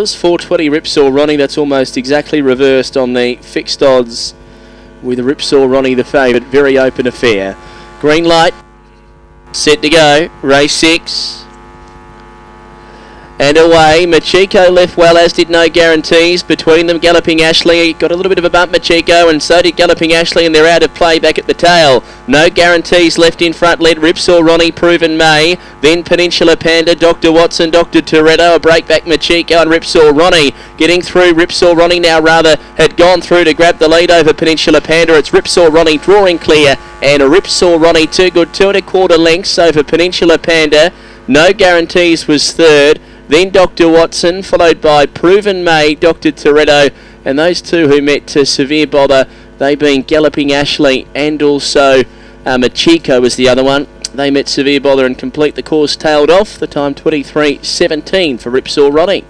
was 420 Ripsaw Ronnie. That's almost exactly reversed on the fixed odds with Ripsaw Ronnie the favourite. Very open affair. Green light. Set to go. Race six. And away, Machiko left well, as did No Guarantees. Between them, Galloping Ashley got a little bit of a bump, Machiko, and so did Galloping Ashley, and they're out of play back at the tail. No Guarantees left in front, led Ripsaw Ronnie, Proven May. Then Peninsula Panda, Dr. Watson, Dr. Toretto, a break back Machiko and Ripsaw Ronnie. Getting through, Ripsaw Ronnie now rather had gone through to grab the lead over Peninsula Panda. It's Ripsaw Ronnie drawing clear, and Ripsaw Ronnie two good two and a quarter lengths over Peninsula Panda. No Guarantees was third then Dr. Watson, followed by Proven May, Dr. Toretto, and those two who met to severe bother, they being Galloping Ashley and also uh, Machiko was the other one. They met severe bother and complete the course tailed off. The time 23.17 for Ripsaw Ronnie.